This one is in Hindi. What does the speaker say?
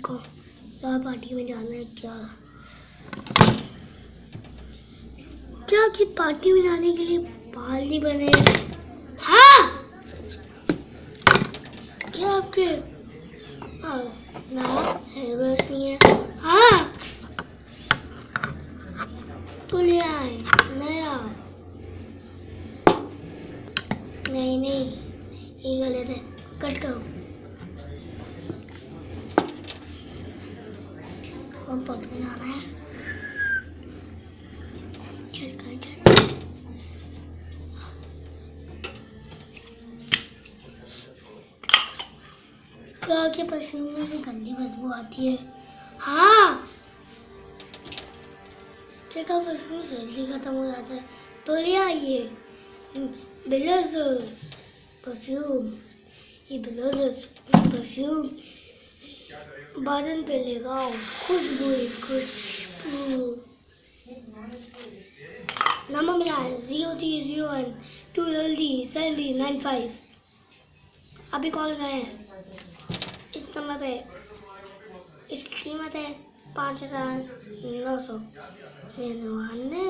को पार्टी में जाना है, क्या? क्या कि पार्टी में जाने के लिए बाल नहीं बने? हाँ! क्या आपके ना हेयर ब्रश नहीं है? हाँ! तो ले आए, नया। नहीं नहीं, ये गलत है। कट करो। पत में आना है। चल गए चल। क्या के परफ्यूम में से गंदी बदबू आती है। हाँ! का परफ्यूम जल्दी खत्म हो जाता है। तो ले आइए। Billers perfume. ये बिलर्स परफ्यूम। बदन पे लगाओ खुशबू खुशबू नंबर मिला है zero three zero one two जल्दी सेवन नाइन फाइव अभी कॉल करें इस नंबर पे इसकी कीमत है पाँच हज़ार नौ सौ निन्यानवे।